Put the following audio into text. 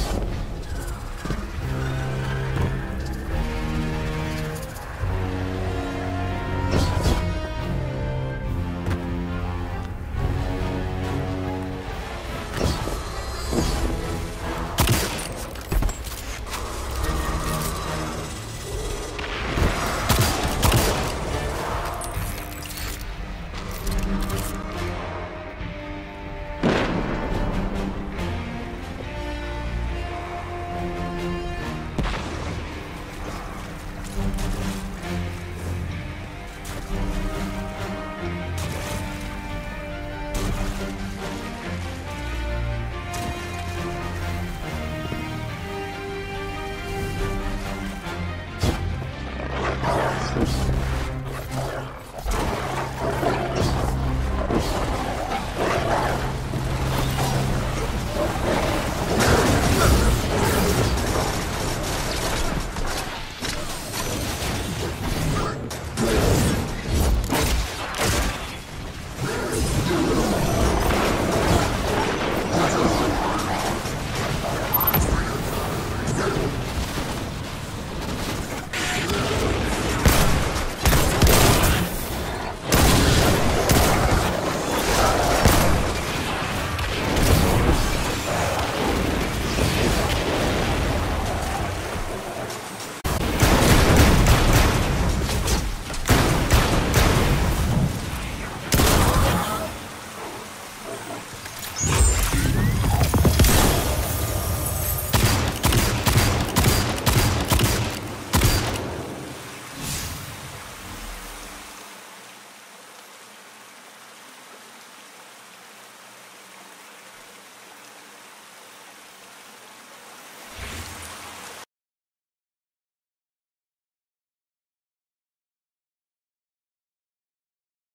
Peace.